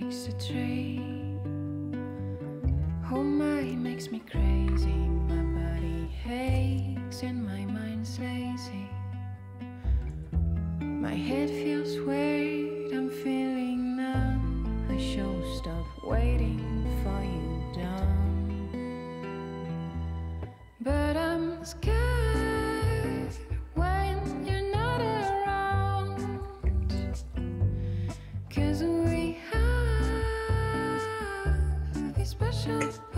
makes a tree. Oh my, makes me crazy. My body aches and my mind's lazy. My head feels weight, I'm feeling numb. I show stop waiting for you, dumb. But I'm scared. questions.